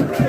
Woo!